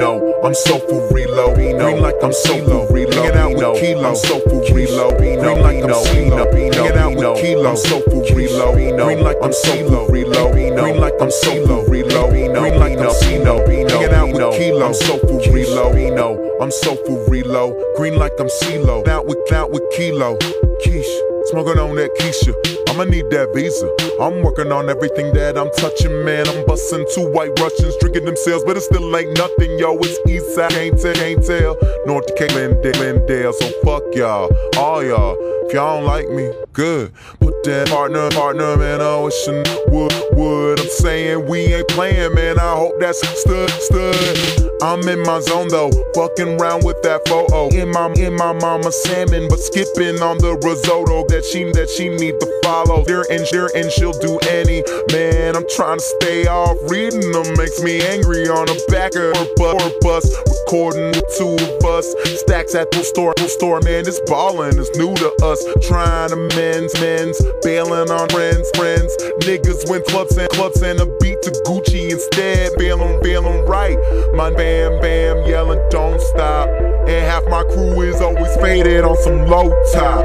known. I'm so for reload. Green like I'm so for reload. Hanging out with Kilo, I'm so for reload. Green like I'm Bino, hanging out with Kilo, I'm so for reload. Green like I'm so for reload. Green like I'm so for reload. Green like I'm Bino, hanging out with Kilo, I'm so for reload. I'm so for reload. Green like I'm CeeLo, out with out with Kilo. Keish. Smoking on that Keisha, I'ma need that visa. I'm working on everything that I'm touching, man. I'm busting two white Russians, drinking themselves, but it still ain't nothing, yo. It's east side, can't tell, can't tell. North Glendale, Glendale, so fuck y'all, all y'all. If y'all don't like me, good. Put that partner, partner, man, I wishing would, would. I'm saying we ain't playing, man. I hope that's stood, stood. I'm in my zone though, fucking round with that photo. In my in my mama salmon, but skipping on the risotto that she that she need to follow. There and there and she'll do any. Man, I'm trying to stay off. Reading them makes me angry on the back of bu- bus. Recording with two of us. Stacks at the store, the store, man. it's ballin' it's new to us. Trying to men's, men's, bailing on friends, friends. Niggas win clubs and clubs and a beat to Gucci instead. Feeling, feeling right. My bam, bam, yelling, don't stop. And half my crew is always faded on some low top.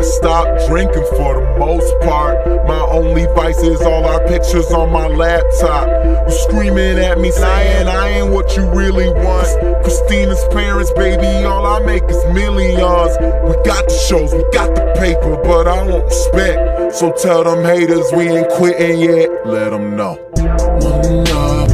I stopped drinking for the most part. My only vice is all our pictures on my laptop. You screaming at me saying I ain't what you really want. Christina's parents, baby, all I make is millions. We got the shows, we got the paper, but I want respect. So tell them haters we ain't quitting yet. Let them know. One love,